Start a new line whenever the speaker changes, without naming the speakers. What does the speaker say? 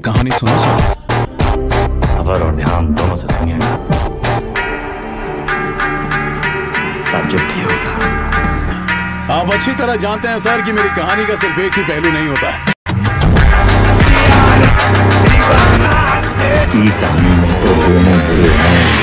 कहानी सुनो सर
सबर और ध्यान दोनों से सुनिएगा होगा।
आप अच्छी तरह जानते हैं सर कि मेरी कहानी का सिर्फ़ एक ही पहलू नहीं होता है।
कहानी में तो दोनों बुरे हैं।